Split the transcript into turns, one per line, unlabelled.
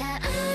that. Ooh.